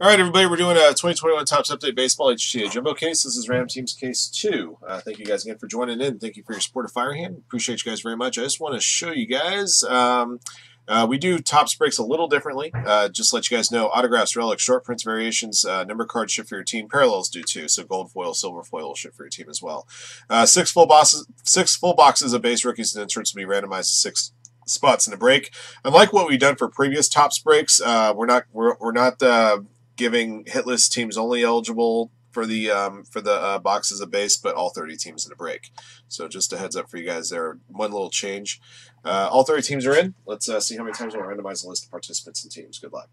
All right, everybody, we're doing a 2021 Topps Update Baseball HTA Jumbo case. This is Ram Teams Case 2. Uh, thank you guys again for joining in. Thank you for your support of Firehand. Appreciate you guys very much. I just want to show you guys. Um, uh, we do Topps breaks a little differently. Uh, just let you guys know, autographs, relics, short prints, variations, uh, number cards ship for your team. Parallels do too. So gold foil, silver foil will ship for your team as well. Uh, six full boxes, six full boxes of base rookies and inserts will be randomized to six spots in the break. Unlike what we've done for previous Topps breaks, uh, we're not we're, we're not uh, giving hit list teams only eligible for the um, for the uh, boxes of base, but all 30 teams in a break. So just a heads up for you guys there. One little change. Uh, all 30 teams are in. Let's uh, see how many times we'll randomize the list of participants and teams. Good luck.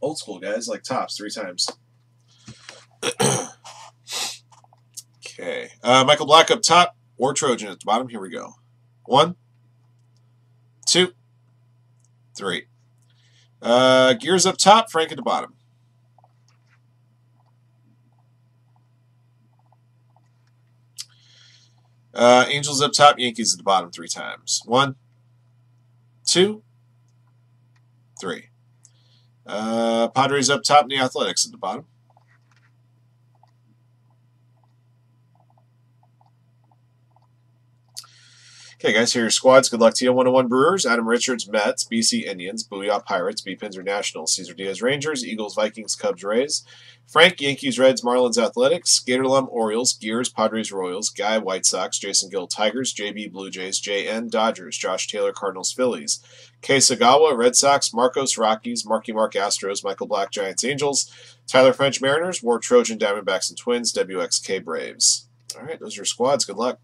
Old school guys like tops, three times. okay, uh, Michael Black up top, War Trojan at the bottom. Here we go. One, two, three. Uh, gears up top, Frank at the bottom. Uh, Angels up top, Yankees at the bottom three times. One, two, three. Uh, Padres up top, and the Athletics at the bottom. Okay, guys, here are your squads. Good luck to you. 101 Brewers, Adam Richards, Mets, BC Indians, Booyah Pirates, B Pins Nationals, Caesar Diaz Rangers, Eagles, Vikings, Cubs, Rays, Frank, Yankees, Reds, Marlins, Athletics, Gatorlum, Orioles, Gears, Padres, Royals, Guy, White Sox, Jason Gill, Tigers, JB, Blue Jays, JN, Dodgers, Josh Taylor, Cardinals, Phillies, K. Sagawa, Red Sox, Marcos, Rockies, Marky Mark, Astros, Michael Black, Giants, Angels, Tyler French, Mariners, War Trojan, Diamondbacks, and Twins, WXK, Braves. All right, those are your squads. Good luck.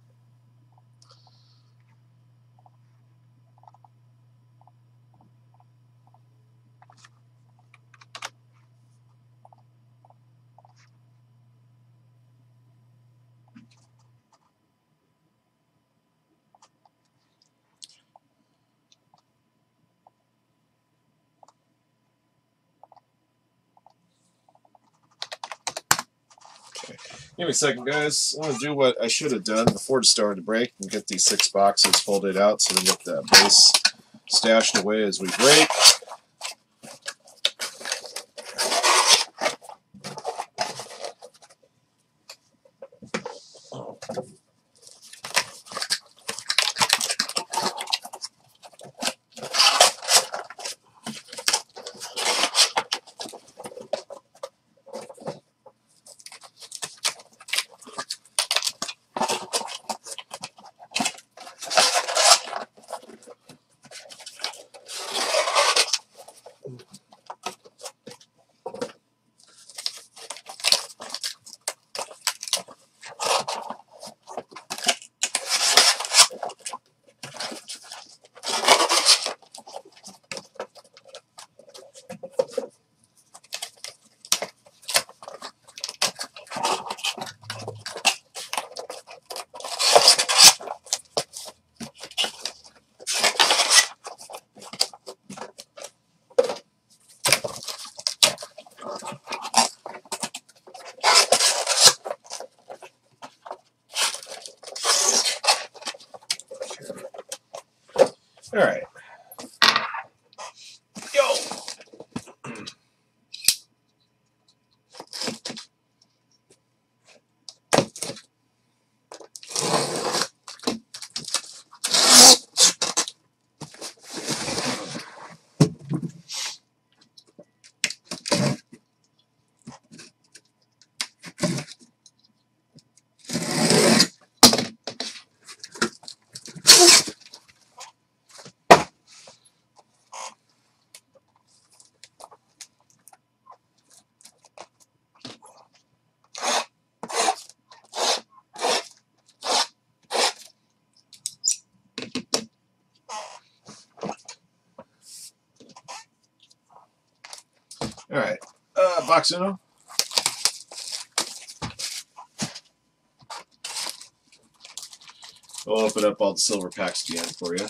Give me a second, guys. I'm going to do what I should have done before the start of the break and get these six boxes folded out so we get the base stashed away as we break. Box uno. We'll open up all the silver packs again for you.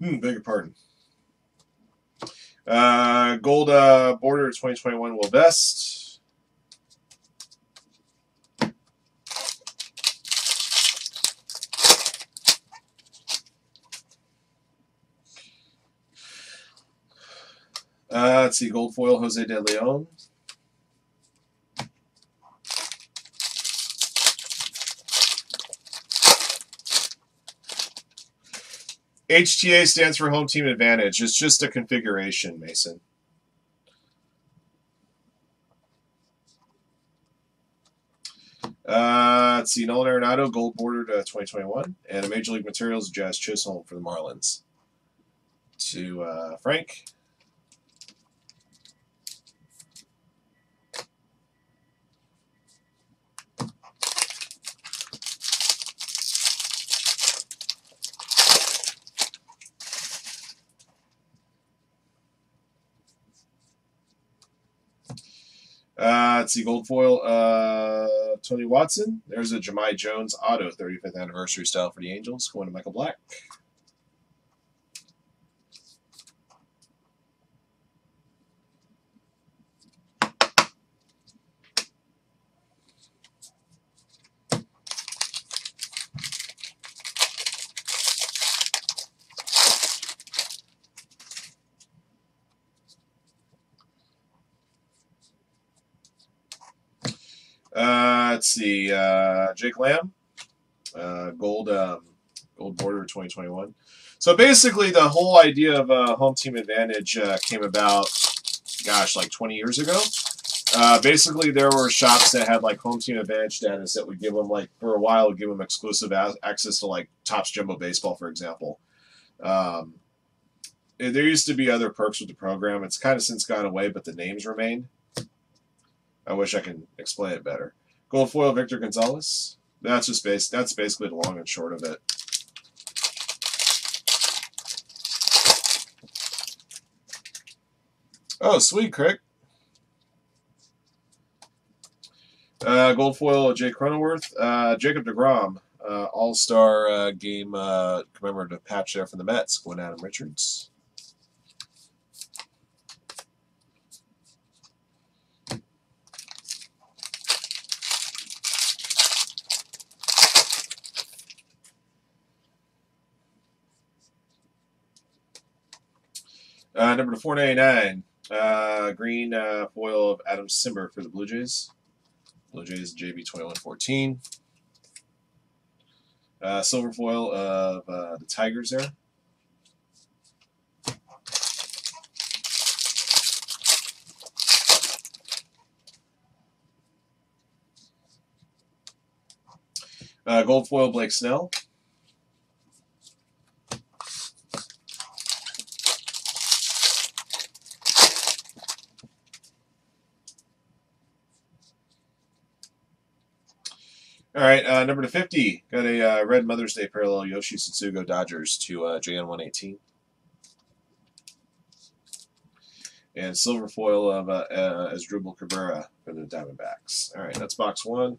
Hmm, beg your pardon. Uh, gold uh, border 2021 will best. Uh, let's see, gold foil Jose De Leon. HTA stands for home team advantage. It's just a configuration, Mason. Uh, let's see, Nolan Arenado, gold bordered uh, 2021. And a Major League Materials, Jazz Chisholm for the Marlins. To uh, Frank. Uh, let's see, gold foil, uh, Tony Watson. There's a Jahmai Jones auto, 35th anniversary style for the Angels, going to Michael Black. Uh, let's see, uh, Jake Lamb, uh, gold um, gold border 2021. So basically, the whole idea of a home team advantage uh, came about, gosh, like 20 years ago. Uh, basically, there were shops that had like home team advantage status that would give them like for a while give them exclusive access to like Topps Jumbo Baseball, for example. Um, there used to be other perks with the program. It's kind of since gone away, but the names remain. I wish I can explain it better. Gold foil Victor Gonzalez. That's just base. That's basically the long and short of it. Oh, sweet, Crick. Uh, gold foil Jake Cronenworth. Uh, Jacob DeGrom. Uh, All-Star uh, game uh, commemorative patch there from the Mets. Going Adam Richards. Uh, number 499, uh, green uh, foil of Adam Cimber for the Blue Jays. Blue Jays JB 2114. Uh, silver foil of uh, the Tigers there. Uh, gold foil Blake Snell. All right, uh, number to 50. Got a uh, red Mother's Day parallel Yoshi Tsutsugo Dodgers to uh, JN118. And silver foil of uh, uh, Asdrubal Cabrera for the Diamondbacks. All right, that's box one.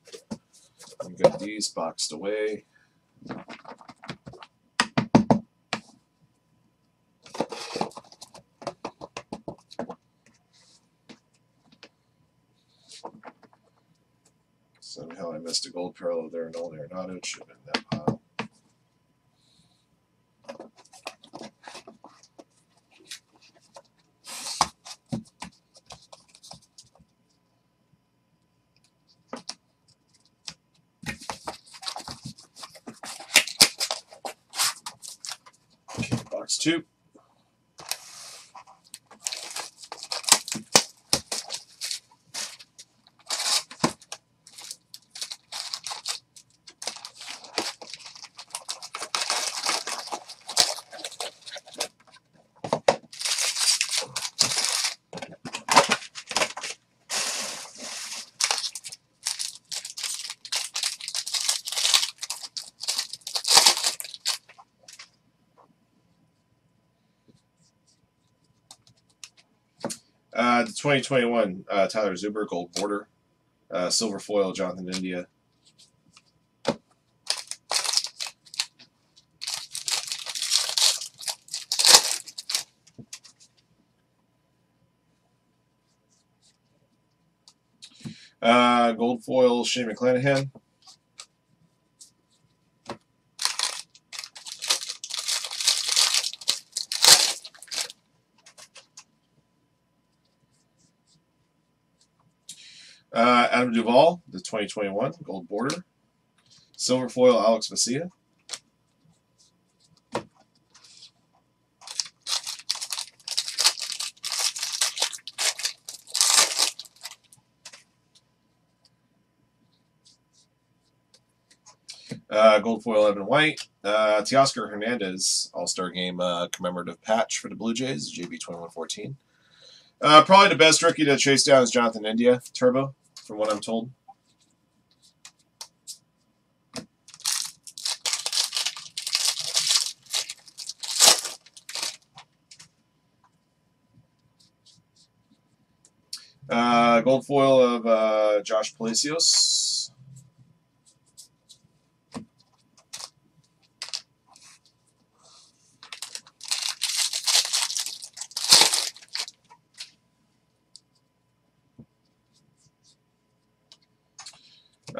We got these boxed away. A gold parallel there and Nolan Arenado. It should have been that pile. 2021 uh, Tyler Zuber gold border, uh, silver foil Jonathan India. Uh, gold foil Shane McClanahan. Adam Duvall, the 2021 gold border. Silver foil Alex Vesia. Uh, gold foil Evan White. Uh, Teoscar Hernandez, All Star Game uh, commemorative patch for the Blue Jays, JB2114. Uh, probably the best rookie to chase down is Jonathan India, Turbo, from what I'm told. Uh, gold foil of uh, Josh Palacios.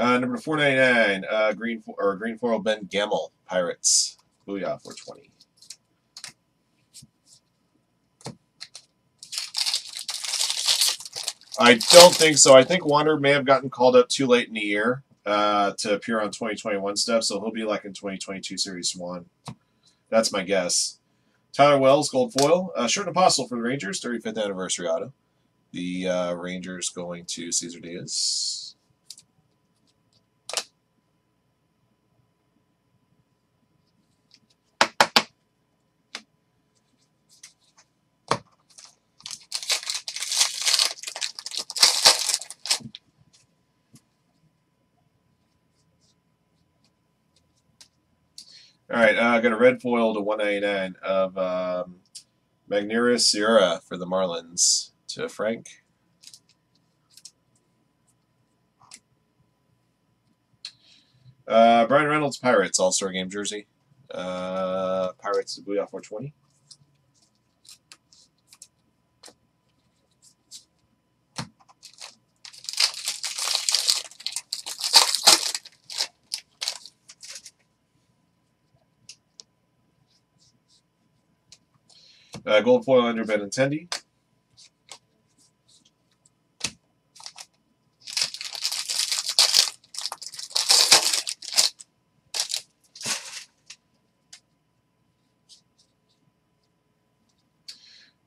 Uh, number 499, uh, green or green foil Ben Gamel, Pirates. Booyah, 420. I don't think so. I think Wander may have gotten called up too late in the year uh, to appear on 2021 stuff, so he'll be like in 2022 Series 1. That's my guess. Tyler Wells, gold foil. Uh, Sherten Apostel for the Rangers, 35th anniversary auto. The uh, Rangers going to Caesar Diaz. Right, uh, I got a red foil to 199 of um, Magneuris Sierra for the Marlins to Frank. Uh, Bryan Reynolds Pirates All Star Game jersey. Uh, Pirates Booyah 420. Uh, gold foil Andrew Benintendi.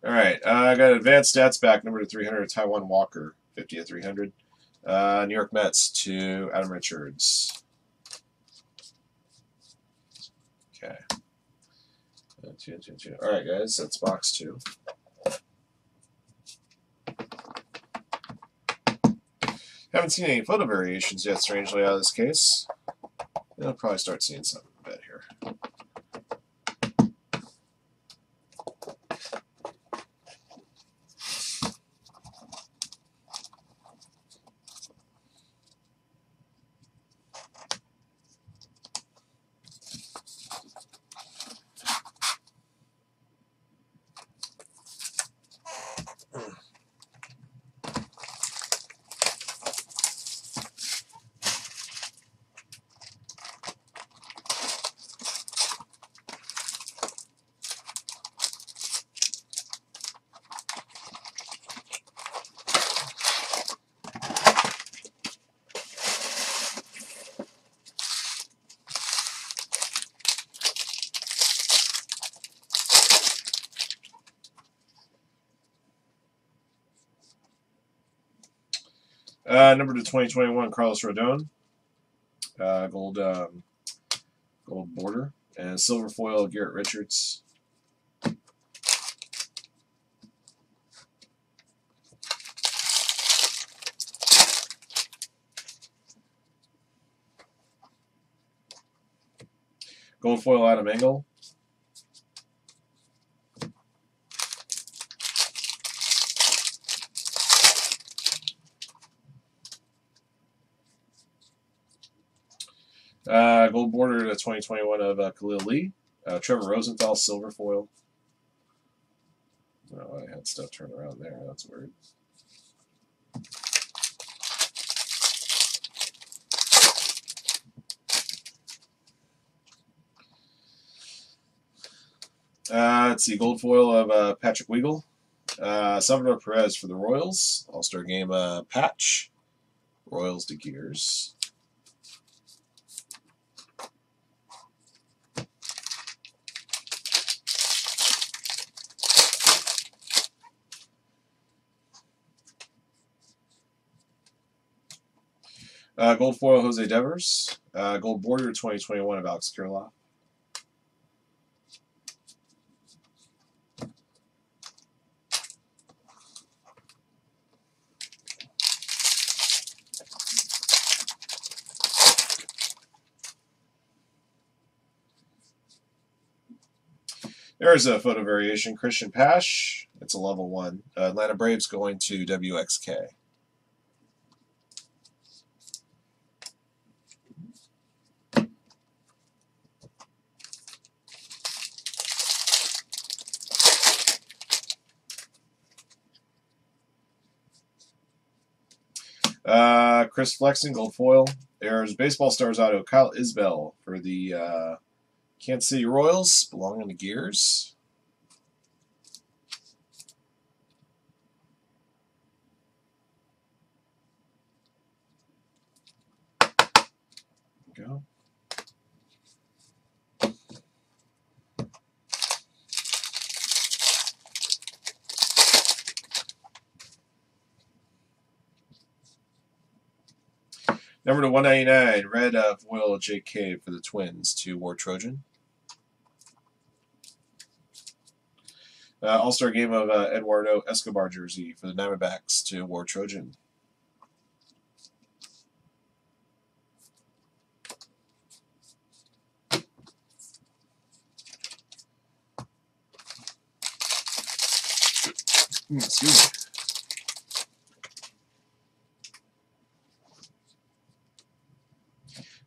All right, uh, I got advanced stats back number to 300, Taijuan Walker, 50 at 300. Uh, New York Mets to Adam Richards. Okay. Two, two, two. All right, guys, that's box two. Haven't seen any photo variations yet, strangely, out of this case. I'll probably start seeing some in a bit here. Uh, number to 2021, Carlos Rodon. Uh, gold um, gold border. And silver foil, Garrett Richards. Gold foil, Adam Engel. Uh, gold border to 2021 of uh, Khalil Lee. Uh, Trevor Rosenthal, silver foil. Oh, I had stuff turn around there. That's weird. Uh, let's see, gold foil of uh, Patrick Weigel. Uh, Salvador Perez for the Royals. All-Star game uh, patch. Royals to Gears. Uh, gold foil Jose Devers. Uh, gold border 2021 of Alex Kirilloff. There's a photo variation. Cristian Pache. It's a level one. Uh, Atlanta Braves going to WXK. Uh, Chris Flexen, gold foil. There's Baseball Stars Auto, Kyle Isbel for the uh, Kansas City Royals, belonging to Gears. Go. Number to 199, red of foil JK for the Twins to War Trojan. Uh, All Star game of uh, Eduardo Escobar jersey for the Diamondbacks to War Trojan. Hmm, excuse me.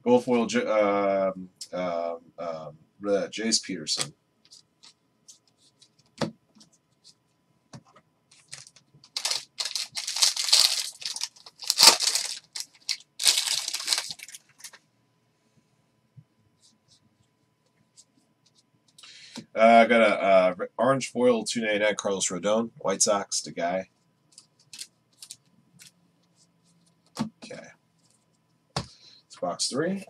Gold foil um, um, um, Jace Peterson. Uh, I got a uh, orange foil 299 Carlos Rodon, White Sox, the guy. Okay. It's box three.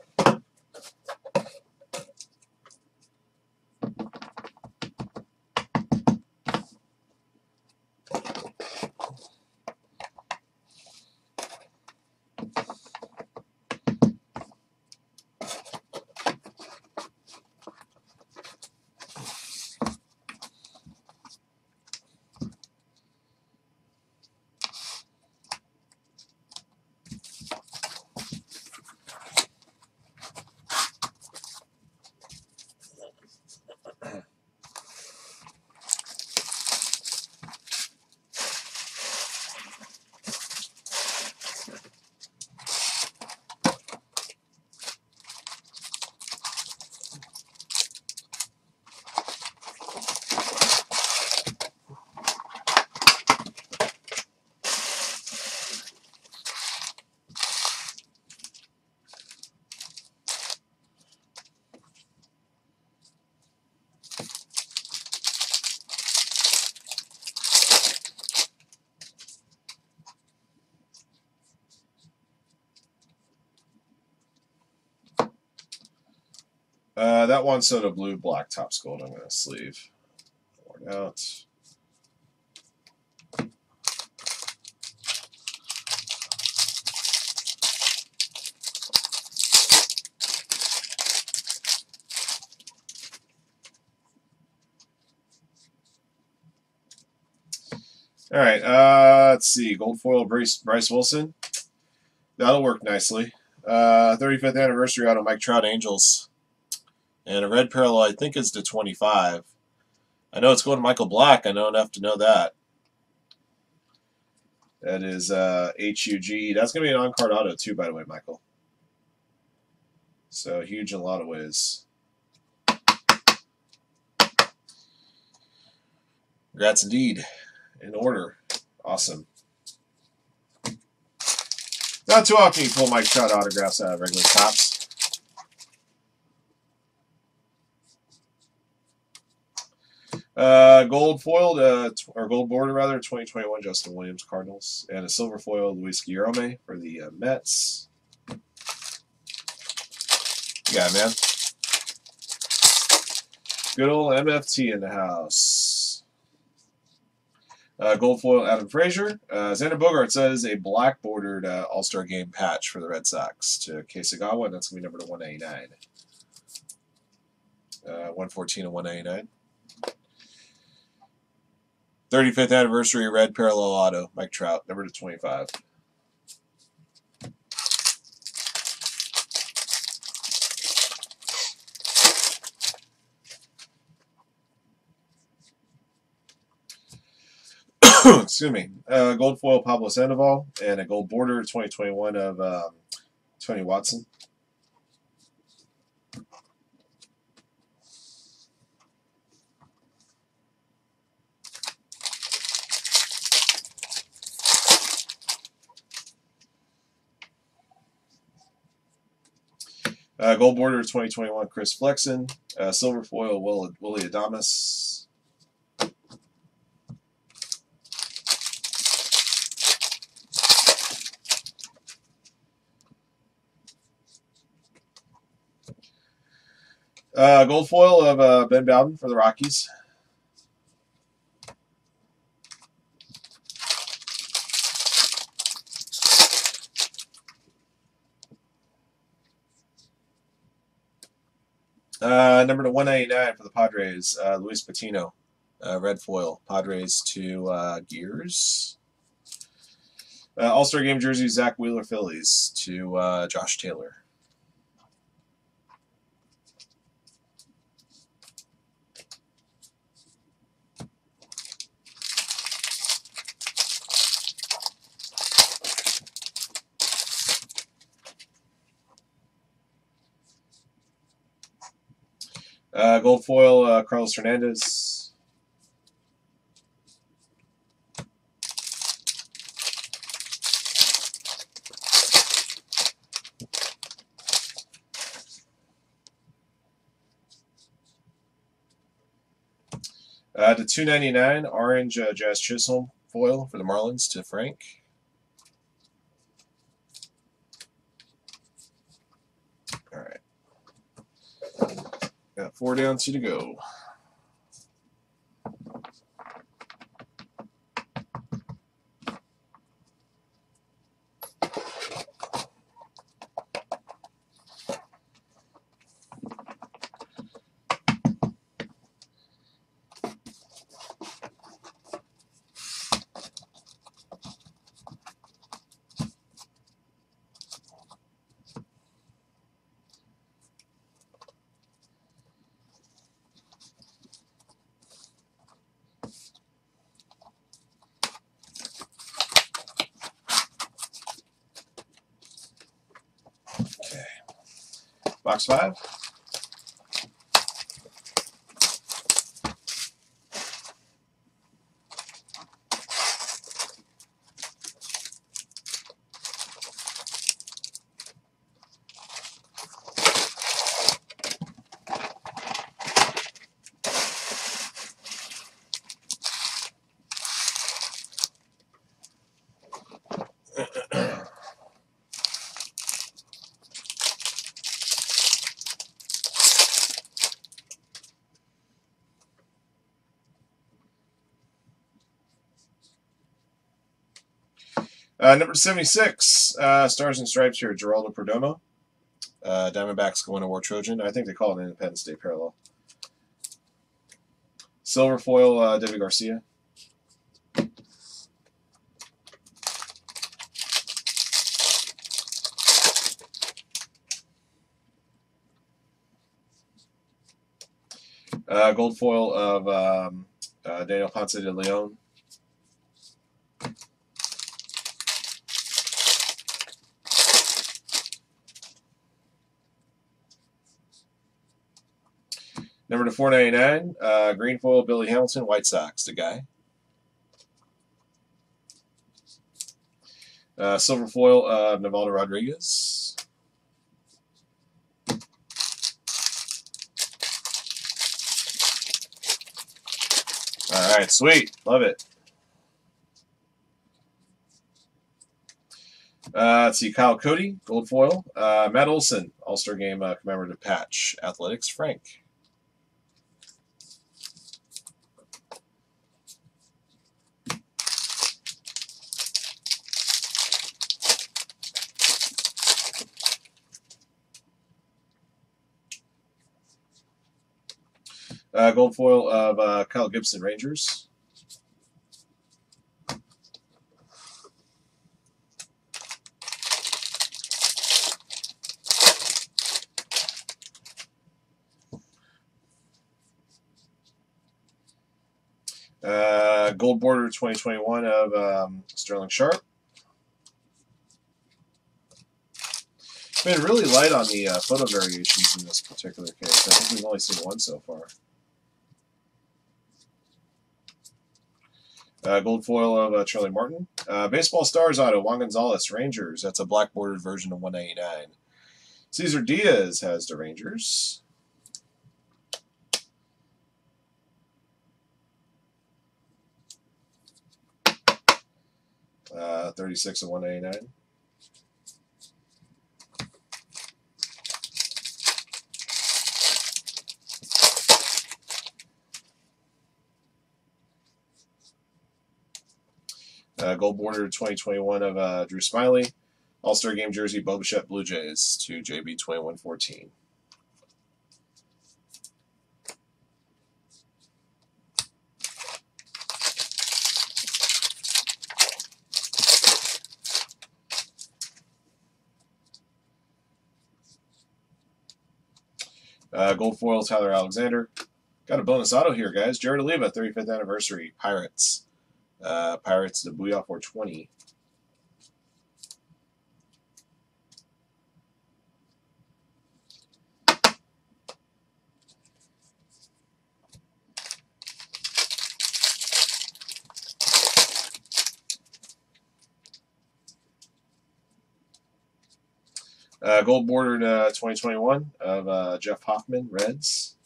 Uh, that one soda blue black tops gold I'm going to sleeve. Worn out. All right, uh, let's see. Gold foil Bryce, Bryce Wilson. That'll work nicely. Uh, 35th anniversary out of Mike Trout Angels. And a red parallel, I think, is to 25. I know it's going to Michael Black. I know enough to know that. That is uh, HUG. That's going to be an on-card auto, too, by the way, Michael. So huge in a lot of ways. Congrats indeed. In order. Awesome. Not too often you pull Mike Trout autographs out of regular Topps. Uh, gold foiled, uh, or gold border rather, 2021 Justin Williams Cardinals, and a silver foil Luis Guillorme for the uh, Mets. Yeah, man. Good old MFT in the house. Uh, gold foil Adam Frazier. Uh, Xander Bogart says a black bordered uh, All Star Game patch for the Red Sox to Kasagawa, and that's going to be number to 189. Uh, 114 and 189. 35th anniversary red parallel auto, Mike Trout, number to 25. Excuse me. Uh, gold foil Pablo Sandoval and a gold border 2021 of um, Tony Watson. Uh, gold border 2021 Chris Flexen. Uh, silver foil Will, Willie Adames. Uh, gold foil of uh, Ben Bowden for the Rockies. Uh, number to 199 for the Padres, uh, Luis Patino, uh, red foil. Padres to uh, Gears. Uh, All Star Game jersey, Zack Wheeler Phillies to uh, Josh Taylor. Uh, gold foil, uh, Carlos Hernandez. Uh, to 299 orange uh, Jazz Chisholm foil for the Marlins to Frank. All right. Got four down, two to go. Box number 76, uh, Stars and Stripes here, Geraldo Perdomo. Uh, Diamondbacks going to War Trojan. I think they call it Independence Day parallel. Silver foil, uh, David Garcia. Uh, gold foil of um, uh, Daniel Ponce de Leon. Number to 499, uh, green foil, Billy Hamilton, White Sox, the guy. Uh, silver foil Nivaldo Rodriguez. All right, sweet. Love it. Uh, let's see, Kyle Cody, gold foil. Uh, Matt Olson, All Star Game uh, commemorative patch. Athletics, Frank. Uh, gold foil of uh, Kyle Gibson, Rangers. Uh, gold border 2021 of um, Sterling Sharp. Been really light on the uh, photo variations in this particular case. I think we've only seen one so far. Uh, gold foil of uh, Charlie Martin. Uh, baseball Stars auto, Juan Gonzalez, Rangers. That's a black bordered version of 199. Cesar Diaz has the Rangers. Uh, 36 of 189. Uh, gold border 2021 of uh, Drew Smyly. All Star Game jersey, Bo Bichette Blue Jays to JB 2114. Uh, gold foil, Tyler Alexander. Got a bonus auto here, guys. Jared Oliva, 35th anniversary, Pirates. Uh, Pirates to Booyah 420. Uh, gold bordered uh, 2021 of uh, Jeff Hoffman, Reds.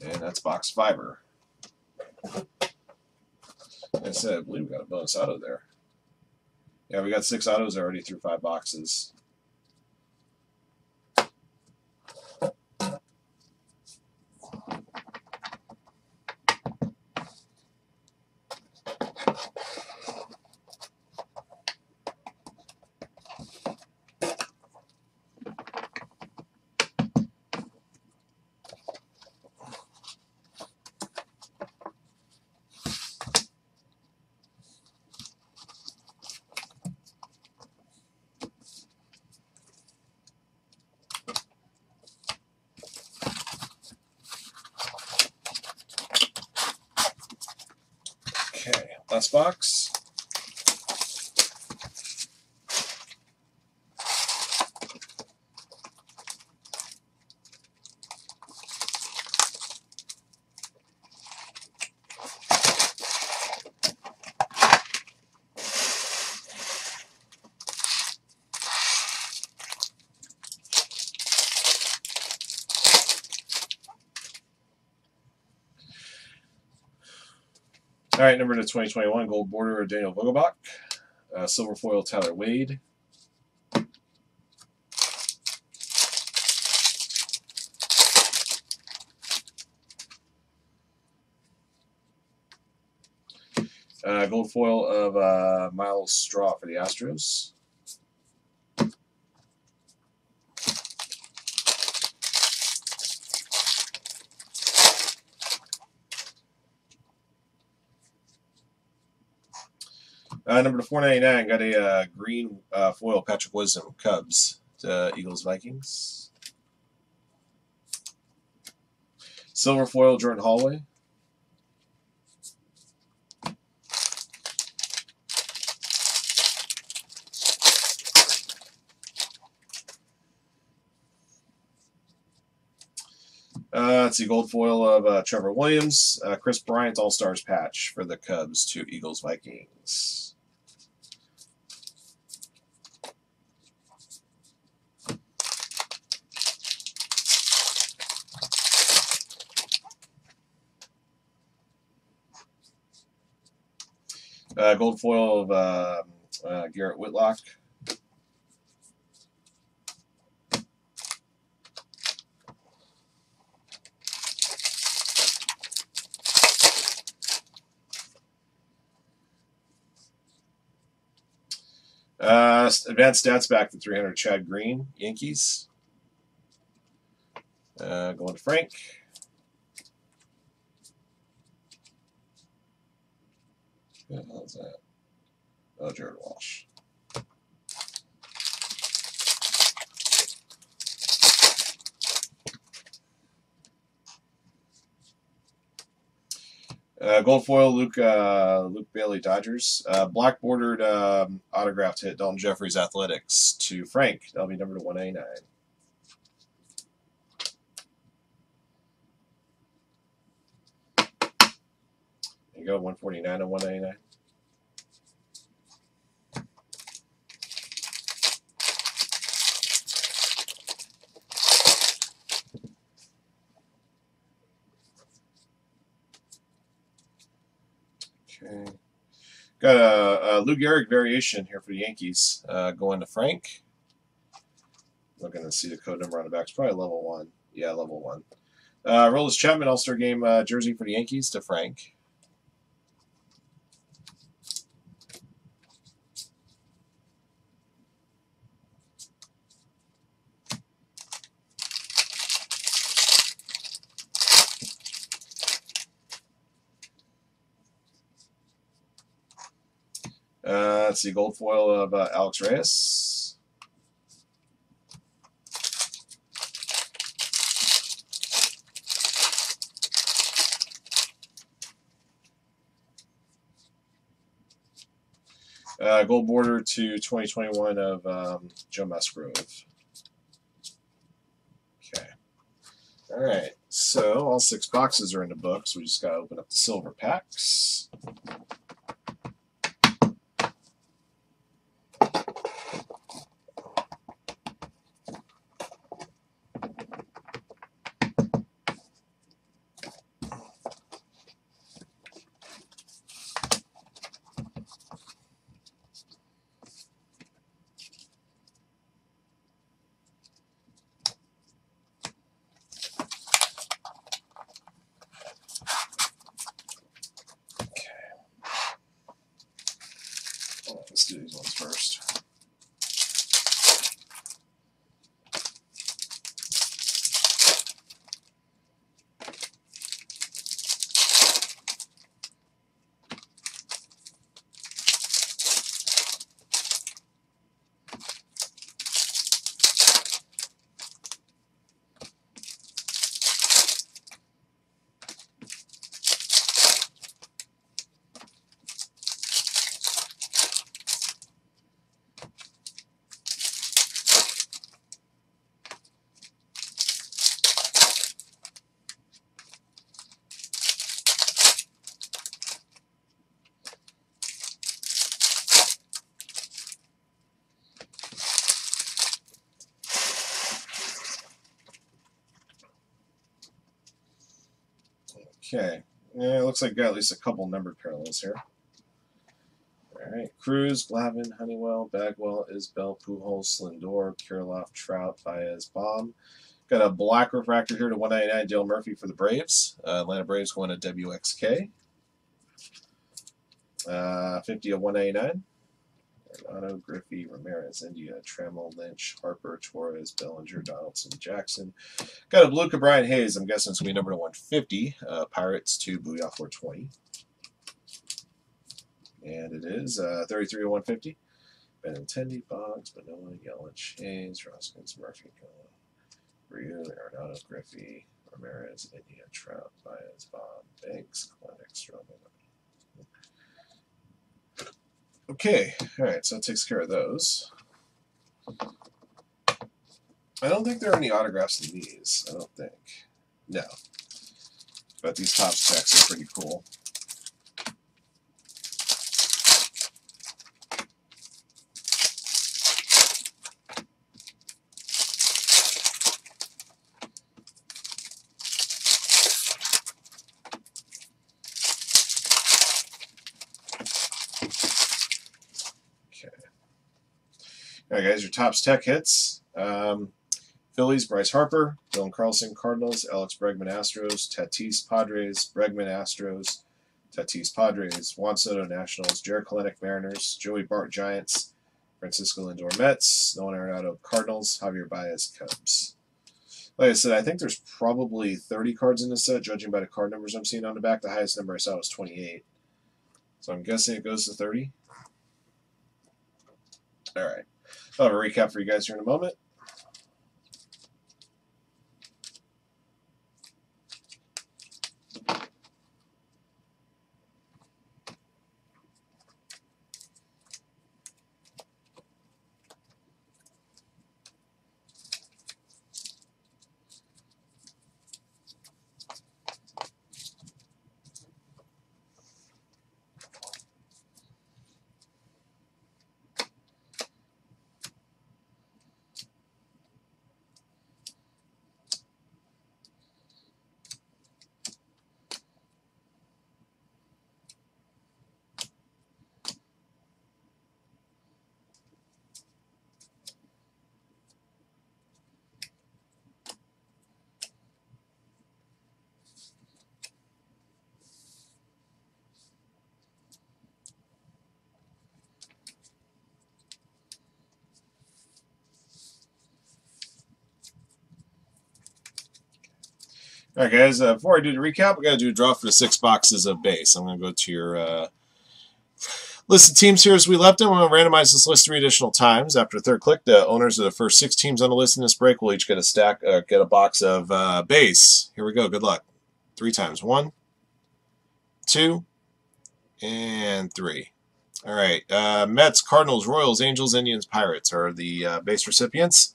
And that's box fiber. Said, I believe we got a bonus auto there. Yeah, we got six autos already through five boxes. Okay, last box. All right, number to 2021 gold border Daniel Vogelbach. Uh, silver foil Tyler Wade. Uh, gold foil of uh, Myles Straw for the Astros. Uh, number to 499 got a uh, green uh, foil Patrick Wisdom Cubs to Eagles Vikings. Silver foil Jordan Holloway. Uh, let's see, gold foil of uh, Trevor Williams, uh, Kris Bryant All Stars patch for the Cubs to Eagles Vikings. Uh, gold foil of uh, uh, Garrett Whitlock. Uh, advanced stats back to 300. Chad Green, Yankees. Uh, going to Frank. The hell's that? Oh, Jared Walsh. Uh, gold foil, Luke uh, Luke Raley, Dodgers. Uh, black bordered um, autographed hit, Daulton Jefferies, Athletics to Frank. That'll be number to 189. You go, 149 and 199. Okay. Got a, a Lou Gehrig variation here for the Yankees. Uh, going to Frank. Looking to see the code number on the back. It's probably level one. Yeah, level one. Uh, Aroldis Chapman All Star Game uh, jersey for the Yankees to Frank. Uh, let's see, gold foil of uh, Alex Reyes. Uh, gold border to 2021 of um, Joe Musgrove. Okay. All right. So all six boxes are in the book, so we just got to open up the silver packs. Let's do these ones first. Okay. Yeah, it looks like we got at least a couple numbered parallels here. All right. Cruz, Glavine, Honeywell, Bagwell, Isbel, Pujols, Lindor, Kirilloff, Trout, Baez, Bomb. Got a black refractor here to 199, Dale Murphy for the Braves. Uh, Atlanta Braves going to WXK. Uh, 50 of 199. Auto, Griffey, Ramirez, India, Trammell, Lynch, Harper, Torres, Bellinger, Donaldson, Jackson. Got a blue Brian Hayes. I'm guessing it's going to be number 150. Uh, Pirates to Booyah 420. And it is uh, 33 of 150. Benintendi, Boggs, Manoah, Yelich, Hayes, Roskins, Murphy, Ryu, Arenado, Griffey, Ramirez, India, Trout, Baez, Bob, Banks, Kelenic, Stroman, Okay, alright, so it takes care of those. I don't think there are any autographs in these. I don't think. No. But these top specs are pretty cool. Guys, your Topps Tech hits. Um, Phillies, Bryce Harper, Dylan Carlson, Cardinals, Alex Bregman, Astros, Tatis, Padres, Bregman, Astros, Tatis, Padres, Juan Soto, Nationals, Jarred Kelenic, Mariners, Joey Bart, Giants, Francisco Lindor, Mets, Nolan Arenado, Cardinals, Javier Baez, Cubs. Like I said, I think there's probably 30 cards in this set, judging by the card numbers I'm seeing on the back. The highest number I saw was 28. So I'm guessing it goes to 30. All right. I'll have a recap for you guys here in a moment. All right, guys. Uh, before I do the recap, we got to do a draw for the six boxes of base. I'm going to go to your uh, list of teams here as we left them. I'm going to randomize this list three additional times. After the third click, the owners of the first six teams on the list in this break will each get a stack, uh, get a box of uh, base. Here we go. Good luck. Three times. One, two, and three. All right. Uh, Mets, Cardinals, Royals, Angels, Indians, Pirates are the uh, base recipients.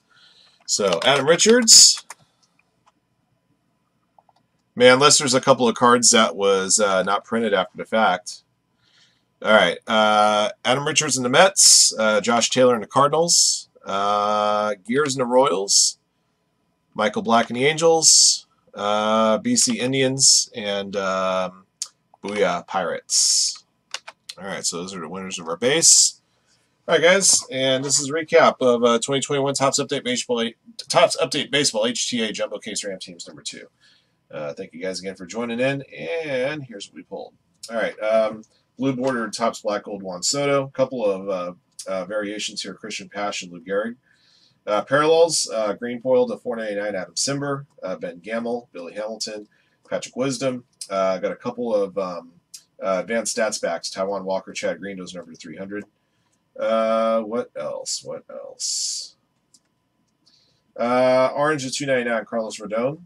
So Adam Richards. Man, unless there's a couple of cards that was uh, not printed after the fact. All right. Uh, Adam Richards in the Mets. Uh, Josh Taylor in the Cardinals. Uh, Gears in the Royals. Michael Black in the Angels. Uh, BC Indians. And um, Booyah Pirates. All right, so those are the winners of our base. All right, guys, and this is a recap of uh, 2021 Topps Update Baseball, Topps Update Baseball HTA Jumbo Case Ram Teams number two. Uh, thank you guys again for joining in. And here's what we pulled. All right. Um, blue border Topps black gold Juan Soto. A couple of uh, uh, variations here Cristian and Lou Gehrig. Uh, parallels uh, green foil to 499 Adam Cimber, uh, Ben Gamel, Billy Hamilton, Patrick Wisdom. got a couple of um, advanced stats backs Taijuan Walker, Chad Green, those number 300. what else? What else? orange to 299 Carlos Rodon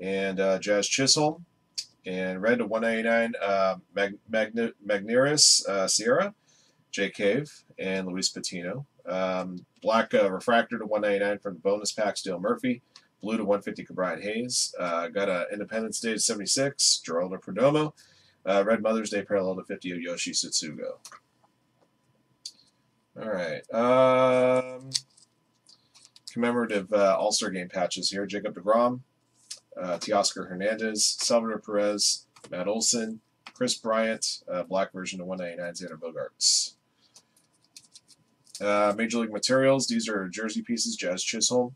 and uh, Jazz Chisholm, and red to 199 uh, Mag uh, Sierra, Jake Cave, and Luis Patino. Um, black uh, refractor to 199 from the bonus packs, Dale Murphy. Blue to 150 Ke'Bryan Hayes. Uh, got a Independence Day to 76, Geraldo Perdomo. Uh, red Mother's Day parallel to 50 Yoshi Tsutsugo. All right. Um, commemorative uh, All-Star Game patches here. Jacob DeGrom, uh, Teoscar Hernandez, Salvador Perez, Matt Olson, Kris Bryant, uh, black version of 199 Xander Bogaerts. Uh, Major League Materials, these are jersey pieces, Jazz Chisholm.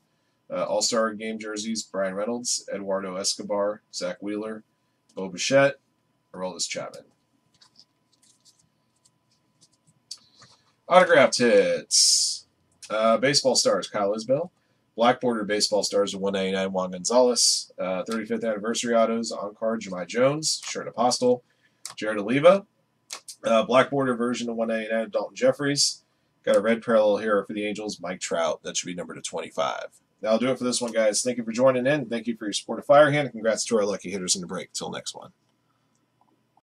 Uh, All-Star Game jerseys, Bryan Reynolds, Eduardo Escobar, Zack Wheeler, Bo Bichette, Aroldis Chapman. Autographed hits. Uh, baseball stars, Kyle Isbel, Black Border Baseball Stars of 199 Juan Gonzalez. Uh, 35th Anniversary Autos on card Jahmai Jones, Sherten Apostel, Jared Oliva. Uh, Black Border version of 199 Daulton Jefferies. Got a red parallel here for the Angels, Mike Trout. That should be number to 25. That'll do it for this one, guys. Thank you for joining in. Thank you for your support of Firehand. Congrats to our lucky hitters in the break. Till next one.